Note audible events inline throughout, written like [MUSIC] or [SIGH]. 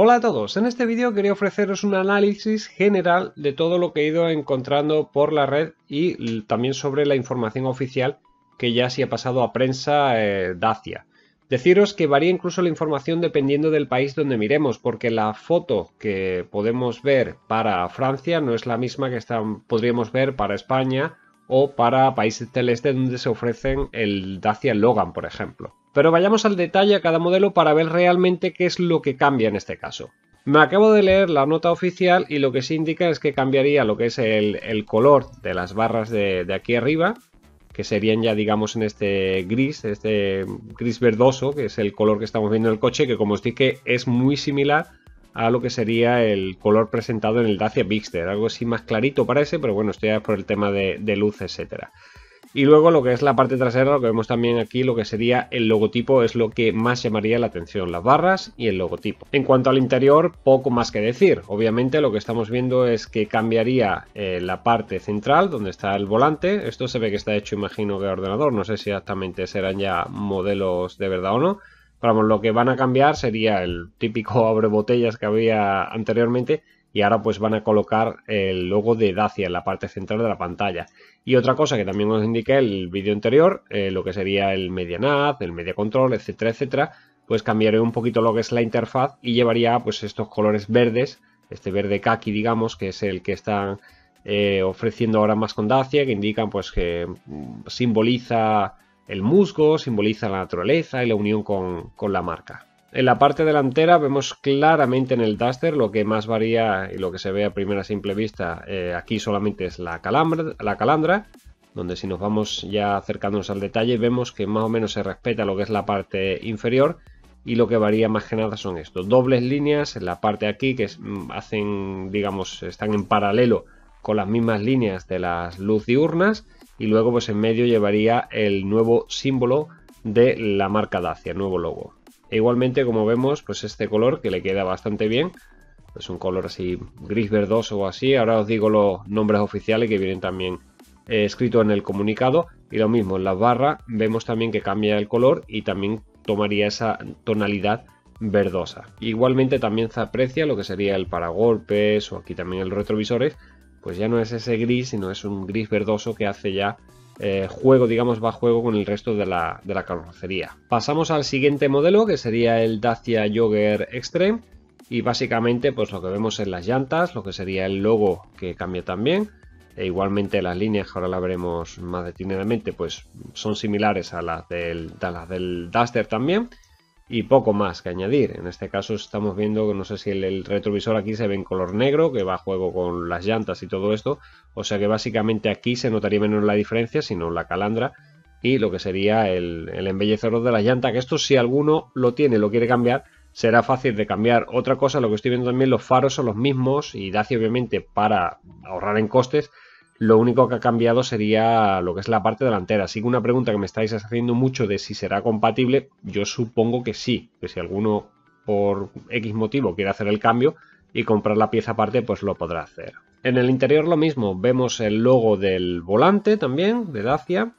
Hola a todos, en este vídeo quería ofreceros un análisis general de todo lo que he ido encontrando por la red y también sobre la información oficial que ya se ha pasado a prensa eh, Dacia. Deciros que varía incluso la información dependiendo del país donde miremos, porque la foto que podemos ver para Francia no es la misma que podríamos ver para España o para países del este donde se ofrecen el Dacia Logan, por ejemplo. Pero vayamos al detalle a cada modelo para ver realmente qué es lo que cambia en este caso. Me acabo de leer la nota oficial y lo que se indica es que cambiaría lo que es el, color de las barras de, de, aquí arriba, que serían ya digamos en este gris, este gris verdoso, que es el color que estamos viendo en el coche, que como os dije es muy similar a lo que sería el color presentado en el Dacia Bigster, algo así más clarito parece, pero bueno, esto ya es por el tema de, luz, etcétera. Y luego lo que es la parte trasera, lo que vemos también aquí, lo que sería el logotipo es lo que más llamaría la atención, las barras y el logotipo. En cuanto al interior, poco más que decir. Obviamente lo que estamos viendo es que cambiaría eh, la parte central donde está el volante. Esto se ve que está hecho, imagino, de ordenador. No sé si exactamente serán ya modelos de verdad o no. Vamos, lo que van a cambiar sería el típico [LAUGHS] abre botellas que había anteriormente y ahora pues van a colocar el logo de Dacia en la parte central de la pantalla. Y otra cosa que también os indiqué el vídeo anterior, eh, lo que sería el Nav, el Media Control, etcétera, etcétera, pues cambiaré un poquito lo que es la interfaz y llevaría pues estos colores verdes, este verde kaki digamos, que es el que están eh, ofreciendo ahora más con Dacia, que indican pues que mm, simboliza el musgo, simboliza la naturaleza y la unión con la marca. En la parte delantera vemos claramente en el Duster lo que más varía y lo que se ve a primera simple vista eh, aquí solamente es la calandra, la calandra, donde si nos vamos ya acercándonos al detalle vemos que más o menos se respeta lo que es la parte inferior y lo que varía más que nada son estos dobles líneas en la parte aquí que mm, hacen digamos están en paralelo con las mismas líneas de las luz diurnas y luego pues en medio llevaría el nuevo símbolo de la marca Dacia, el nuevo logo. E igualmente, como vemos, pues este color que le queda bastante bien. Es un color así gris verdoso o así. Ahora os digo los nombres oficiales que vienen también eh, escritos en el comunicado. Y lo mismo, en las barras vemos también que cambia el color y también tomaría esa tonalidad verdosa. Igualmente también se aprecia lo que sería el paragolpes o aquí también el retrovisores. Pues ya no es ese gris, sino es un gris verdoso que hace ya eh, juego, digamos, va juego con el resto de la, carrocería. Pasamos al siguiente modelo, que sería el Dacia Jogger Extreme. Y básicamente, pues lo que vemos en las llantas, lo que sería el logo que cambia también. E igualmente las líneas, que ahora la veremos más detenidamente, pues son similares a las del, a las del Duster también y poco más que añadir. En este caso estamos viendo, no sé si el, retrovisor aquí se ve en color negro, que va a juego con las llantas y todo esto. O sea que básicamente aquí se notaría menos la diferencia, sino la calandra y lo que sería el, el embellecedor de la llanta, que esto si alguno lo tiene, lo quiere cambiar, será fácil de cambiar. Otra cosa, lo que estoy viendo también, los faros son los mismos y Dacia obviamente para ahorrar en costes lo único que ha cambiado sería lo que es la parte delantera. Así que una pregunta que me estáis haciendo mucho de si será compatible, yo supongo que sí, que si alguno por X motivo quiere hacer el cambio y comprar la pieza aparte, pues lo podrá hacer. En el interior lo mismo, vemos el logo del volante también, de Dacia,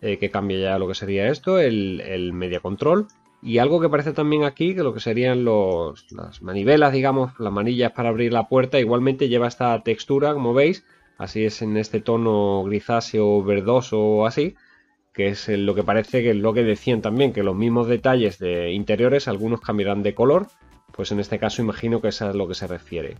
eh, que cambia ya lo que sería esto, el, media control. Y algo que aparece también aquí, que lo que serían los, las manivelas, digamos, las manillas para abrir la puerta, igualmente lleva esta textura, como veis, así es en este tono grisáceo, verdoso o así, que es lo que parece que es lo que decían también, que los mismos detalles de interiores, algunos cambiarán de color, pues en este caso imagino que es a lo que se refiere.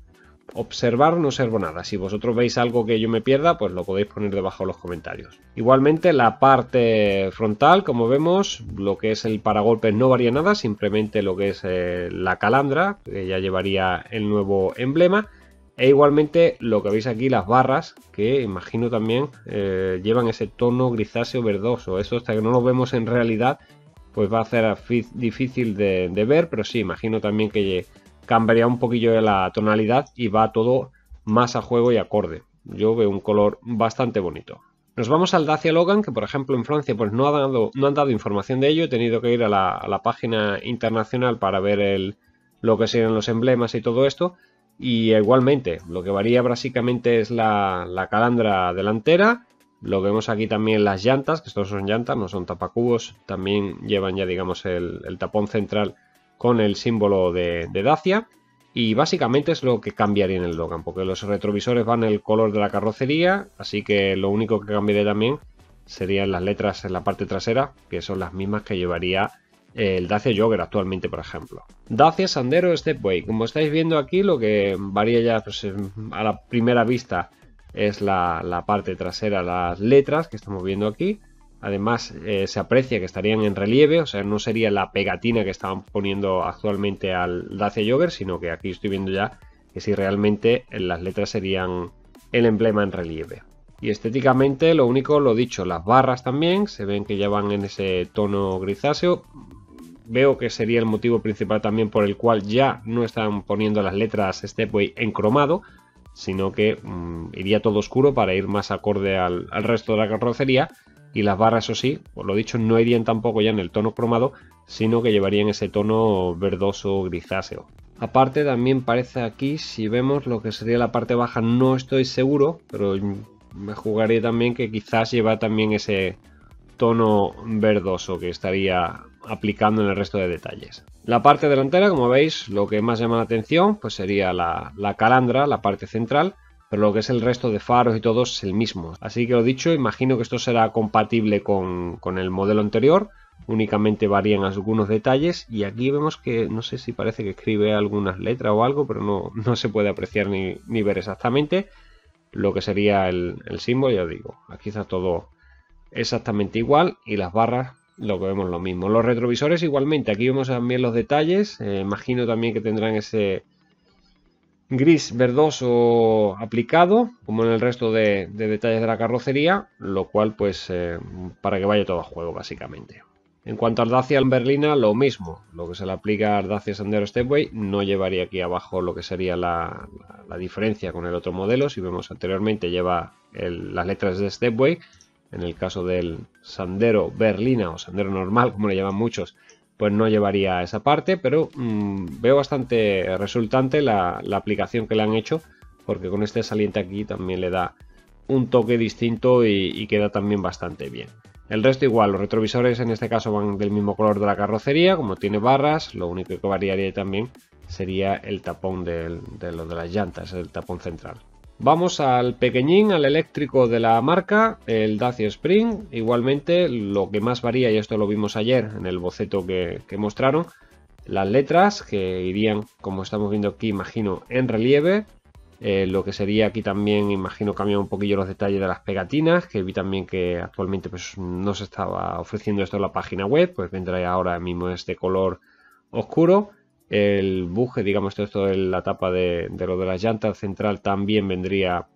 Observar no observo nada, si vosotros veis algo que yo me pierda, pues lo podéis poner debajo de los comentarios. Igualmente la parte frontal, como vemos, lo que es el paragolpe no varía nada, simplemente lo que es eh, la calandra, que ya llevaría el nuevo emblema, e igualmente lo que veis aquí, las barras, que imagino también eh, llevan ese tono grisáceo verdoso. Eso hasta que no lo vemos en realidad, pues va a ser difícil de, ver, pero sí, imagino también que cambiaría un poquillo la tonalidad y va todo más a juego y acorde. Yo veo un color bastante bonito. Nos vamos al Dacia Logan, que por ejemplo en Francia pues no, ha dado, no han dado información de ello. He tenido que ir a la, página internacional para ver lo que serían los emblemas y todo esto. Y igualmente, lo que varía básicamente es la, calandra delantera. Lo vemos aquí también las llantas, que estos son llantas, no son tapacubos. También llevan ya, digamos, el, tapón central con el símbolo de, Dacia. Y básicamente es lo que cambiaría en el Logan, porque los retrovisores van el color de la carrocería, así que lo único que cambiaría también serían las letras en la parte trasera, que son las mismas que llevaría el Dacia Jogger actualmente, por ejemplo. Dacia Sandero Stepway. Como estáis viendo aquí, lo que varía ya pues, a la primera vista es la, parte trasera, las letras que estamos viendo aquí. Además, eh, se aprecia que estarían en relieve, o sea, no sería la pegatina que estaban poniendo actualmente al Dacia Jogger, sino que aquí estoy viendo ya que si realmente las letras serían el emblema en relieve. Y estéticamente, lo único, lo dicho, las barras también se ven que ya van en ese tono grisáceo. Veo que sería el motivo principal también por el cual ya no están poniendo las letras Stepway en cromado, sino que mm, iría todo oscuro para ir más acorde al, resto de la carrocería y las barras, eso sí, por lo dicho, no irían tampoco ya en el tono cromado, sino que llevarían ese tono verdoso grisáceo. Aparte también parece aquí, si vemos lo que sería la parte baja, no estoy seguro, pero me jugaría también que quizás lleva también ese tono verdoso que estaría aplicando en el resto de detalles. La parte delantera, como veis, lo que más llama la atención pues sería la, calandra, la parte central, pero lo que es el resto de faros y todo es el mismo. Así que lo dicho, imagino que esto será compatible con, el modelo anterior, únicamente varían algunos detalles y aquí vemos que no sé si parece que escribe algunas letras o algo, pero no, no se puede apreciar ni, ni, ver exactamente lo que sería el, el símbolo, ya digo, aquí está todo exactamente igual y las barras lo que vemos lo mismo. Los retrovisores igualmente, aquí vemos también los detalles, eh, imagino también que tendrán ese gris verdoso aplicado, como en el resto de, detalles de la carrocería, lo cual pues eh, para que vaya todo a juego básicamente. En cuanto al Dacia Berlina, lo mismo, lo que se le aplica al Dacia Sandero Stepway no llevaría aquí abajo lo que sería la, diferencia con el otro modelo, si vemos anteriormente lleva las letras de Stepway, en el caso del Sandero Berlina o Sandero normal, como le llaman muchos, pues no llevaría esa parte, pero mm, veo bastante resultante la, aplicación que le han hecho, porque con este saliente aquí también le da un toque distinto y, queda también bastante bien. El resto igual, los retrovisores en este caso van del mismo color de la carrocería, como tiene barras, lo único que variaría también sería el tapón de, de de las llantas, el tapón central. Vamos al pequeñín, al eléctrico de la marca, el Dacia Spring. Igualmente, lo que más varía, y esto lo vimos ayer en el boceto que, mostraron, las letras que irían, como estamos viendo aquí, imagino, en relieve. Eh, lo que sería aquí también, imagino, cambiar un poquillo los detalles de las pegatinas, que vi también que actualmente pues, no se estaba ofreciendo esto en la página web, pues vendrá ahora mismo este color oscuro. El buje, digamos, todo esto de la tapa de, lo de las llantas central también vendría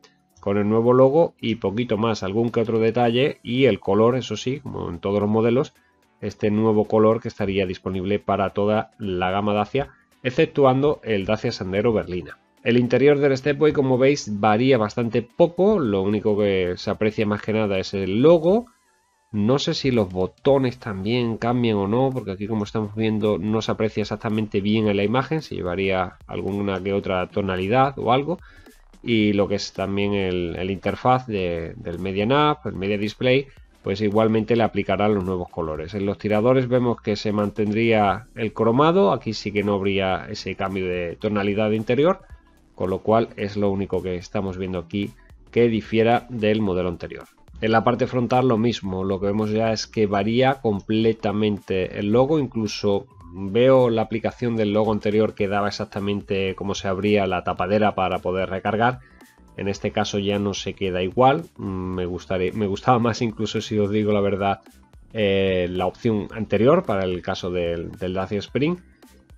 con el nuevo logo y poquito más, algún que otro detalle y el color, eso sí, como en todos los modelos, este nuevo color que estaría disponible para toda la gama Dacia, exceptuando el Dacia Sandero Berlina. El interior del Stepway, como veis, varía bastante poco, lo único que se aprecia más que nada es el logo, no sé si los botones también cambian o no, porque aquí como estamos viendo no se aprecia exactamente bien en la imagen, se llevaría alguna que otra tonalidad o algo. Y lo que es también el, interfaz del Media el Media Display, pues igualmente le aplicarán los nuevos colores. En los tiradores vemos que se mantendría el cromado, aquí sí que no habría ese cambio de tonalidad de interior, con lo cual es lo único que estamos viendo aquí que difiera del modelo anterior. En la parte frontal lo mismo, lo que vemos ya es que varía completamente el logo, incluso veo la aplicación del logo anterior que daba exactamente cómo se abría la tapadera para poder recargar. En este caso ya no se queda igual, me, gustaría, me gustaba más incluso si os digo la verdad eh, la opción anterior para el caso del, del Dacia Spring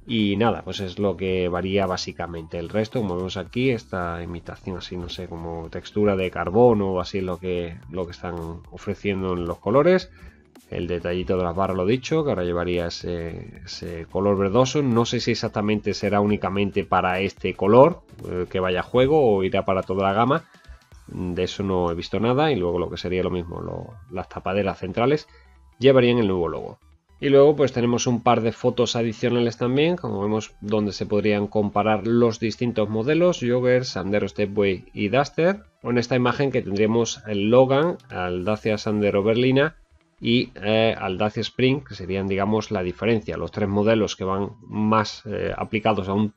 y nada, pues es lo que varía básicamente. El resto, como vemos aquí, esta imitación así, no sé, como textura de carbono o así lo que, lo que están ofreciendo en los colores. El detallito de las barras lo dicho, que ahora llevaría ese, color verdoso. No sé si exactamente será únicamente para este color eh, que vaya a juego o irá para toda la gama. De eso no he visto nada. Y luego lo que sería lo mismo, las tapaderas centrales llevarían el nuevo logo. Y luego pues tenemos un par de fotos adicionales también, como vemos donde se podrían comparar los distintos modelos, Jogger, Sandero Stepway y Duster. Con esta imagen que tendríamos el Logan, al Dacia Sandero Berlina y eh, al Dacia Spring, que serían, digamos, la diferencia. Los tres modelos que van más eh, aplicados a un,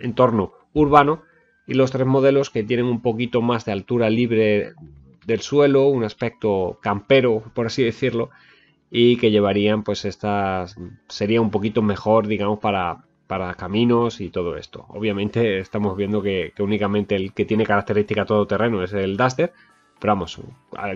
entorno urbano y los tres modelos que tienen un poquito más de altura libre del suelo, un aspecto campero, por así decirlo, y que llevarían, pues, estas. sería un poquito mejor, digamos, para, para caminos y todo esto. Obviamente, estamos viendo que, que únicamente el que tiene característica todoterreno es el Duster pero vamos,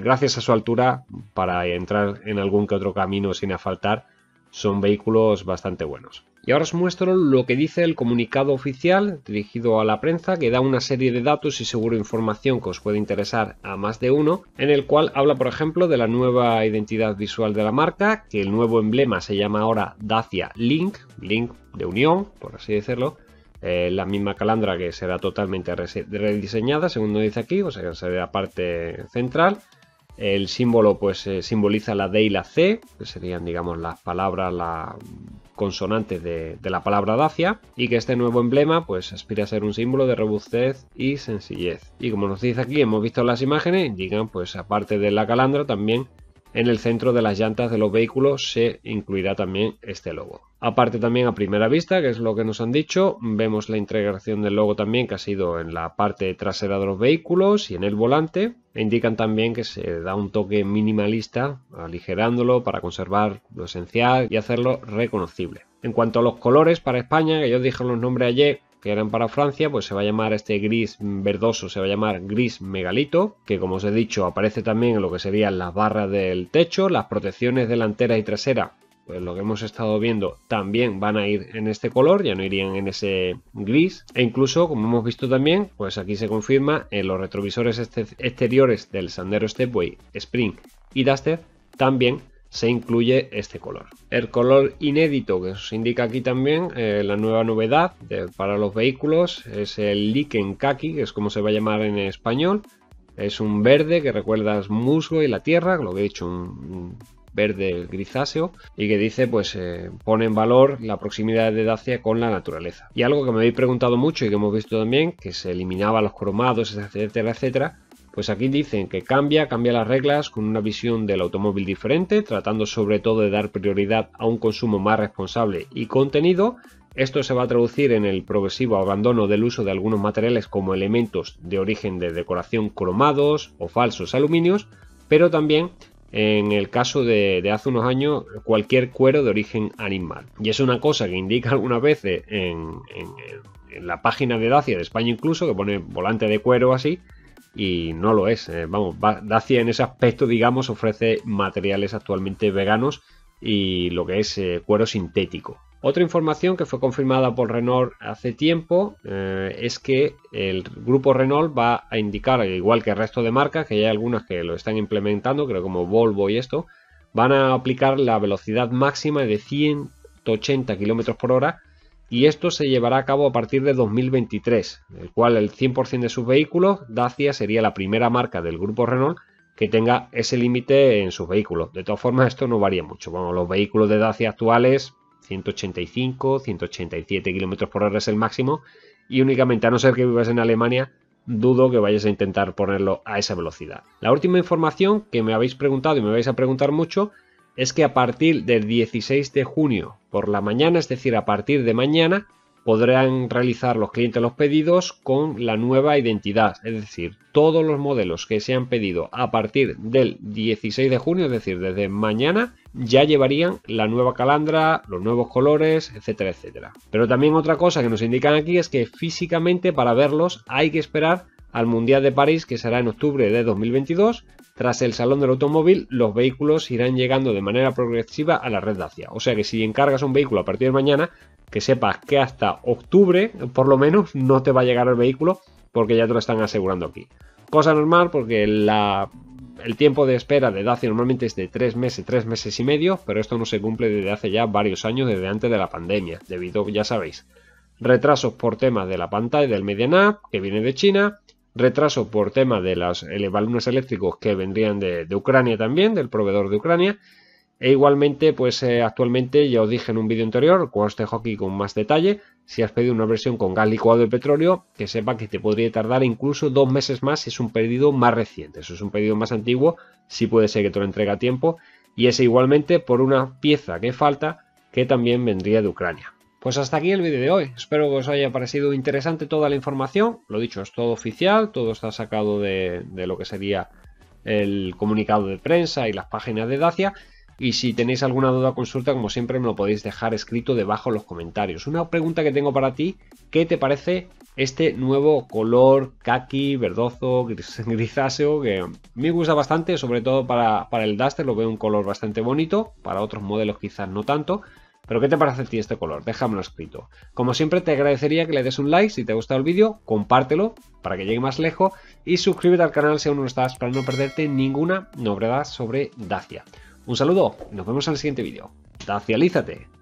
gracias a su altura, para entrar en algún que otro camino sin asfaltar, son vehículos bastante buenos. Y ahora os muestro lo que dice el comunicado oficial dirigido a la prensa, que da una serie de datos y seguro información que os puede interesar a más de uno, en el cual habla, por ejemplo, de la nueva identidad visual de la marca, que el nuevo emblema se llama ahora Dacia Link, Link de unión, por así decirlo, eh, la misma calandra que será totalmente rediseñada, según nos dice aquí, o sea que será parte central. El símbolo pues eh, simboliza la D y la C, que serían digamos las palabras, las consonantes de, la palabra Dacia, y que este nuevo emblema pues aspira a ser un símbolo de robustez y sencillez. Y como nos dice aquí, hemos visto las imágenes, indican pues aparte de la calandra también en el centro de las llantas de los vehículos se incluirá también este logo. Aparte también a primera vista, que es lo que nos han dicho, vemos la integración del logo también que ha sido en la parte trasera de los vehículos y en el volante. Indican también que se da un toque minimalista, aligerándolo para conservar lo esencial y hacerlo reconocible. En cuanto a los colores para España, que yo os dije los nombres ayer, que eran para Francia, pues se va a llamar este gris verdoso, se va a llamar gris megalito, que como os he dicho aparece también en lo que serían las barras del techo, las protecciones delantera y trasera, pues lo que hemos estado viendo también van a ir en este color, ya no irían en ese gris, e incluso como hemos visto también, pues aquí se confirma en los retrovisores exteriores del Sandero Stepway, Spring y Duster también se incluye este color. El color inédito que os indica aquí también, eh, la nueva novedad para los vehículos, es el Lichen Kaki, que es como se va a llamar en español. Es un verde que recuerda musgo y la tierra, lo que he dicho, un, verde grisáceo y que dice pues eh, pone en valor la proximidad de Dacia con la naturaleza. Y algo que me habéis preguntado mucho y que hemos visto también, que se eliminaba los cromados, etcétera, etcétera, pues aquí dicen que cambia, cambia las reglas con una visión del automóvil diferente, tratando sobre todo de dar prioridad a un consumo más responsable y contenido. Esto se va a traducir en el progresivo abandono del uso de algunos materiales como elementos de origen de decoración cromados o falsos aluminios, pero también en el caso de, hace unos años cualquier cuero de origen animal. Y es una cosa que indica [LAUGHS] algunas veces en, en la página de Dacia de España incluso, que pone volante de cuero así, y no lo es. Eh, vamos, Dacia en ese aspecto, digamos, ofrece materiales actualmente veganos y lo que es eh, cuero sintético. Otra información que fue confirmada por Renault hace tiempo eh, es que el grupo Renault va a indicar, igual que el resto de marcas, que hay algunas que lo están implementando, creo como Volvo y esto, van a aplicar la velocidad máxima de 180 km por hora y esto se llevará a cabo a partir de 2023, el cual el 100% de sus vehículos, Dacia sería la primera marca del grupo Renault que tenga ese límite en sus vehículos. De todas formas, esto no varía mucho. Bueno, los vehículos de Dacia actuales, 185, 187 km por hora es el máximo, y únicamente a no ser que vivas en Alemania, dudo que vayas a intentar ponerlo a esa velocidad. La última información que me habéis preguntado y me vais a preguntar mucho es que a partir del 16 de junio por la mañana, es decir, a partir de mañana, podrán realizar los clientes los pedidos con la nueva identidad. Es decir, todos los modelos que se han pedido a partir del 16 de junio, es decir, desde mañana, ya llevarían la nueva calandra, los nuevos colores, etcétera, etcétera. Pero también otra cosa que nos indican aquí es que físicamente para verlos hay que esperar al Mundial de París que será en octubre de 2022 tras el Salón del Automóvil, los vehículos irán llegando de manera progresiva a la red Dacia. O sea que si encargas un vehículo a partir de mañana, que sepas que hasta octubre, por lo menos, no te va a llegar el vehículo porque ya te lo están asegurando aquí. Cosa normal porque el tiempo de espera de Dacia normalmente es de 3 meses, 3 meses y medio, pero esto no se cumple desde hace ya varios años, desde antes de la pandemia, debido, ya sabéis, retrasos por temas de la pantalla del Median que viene de China, retraso por tema de los balones eléctricos que vendrían de, Ucrania también, del proveedor de Ucrania. E igualmente, pues eh, actualmente ya os dije en un vídeo anterior, os dejo aquí con más detalle, si has pedido una versión con gas licuado de petróleo, que sepa que te podría tardar incluso dos meses más si es un pedido más reciente. Eso es un pedido más antiguo, sí puede ser que te lo entregue a tiempo. y ese igualmente por una pieza que falta que también vendría de Ucrania. Pues hasta aquí el vídeo de hoy. Espero que os haya parecido interesante toda la información. Lo dicho, es todo oficial, todo está sacado de, lo que sería el comunicado de prensa y las páginas de Dacia. Y si tenéis alguna duda o consulta, como siempre, me lo podéis dejar escrito debajo en los comentarios. Una pregunta que tengo para ti, ¿qué te parece este nuevo color kaki, verdoso, [LAUGHS] grisáceo, que me gusta bastante, sobre todo para, para el Duster, lo veo un color bastante bonito, para otros modelos quizás no tanto. Pero ¿qué te parece a ti este color? Déjamelo escrito. Como siempre te agradecería que le des un like si te ha gustado el vídeo, compártelo para que llegue más lejos y suscríbete al canal si aún no estás para no perderte ninguna novedad sobre Dacia. Un saludo y nos vemos en el siguiente vídeo. Dacialízate.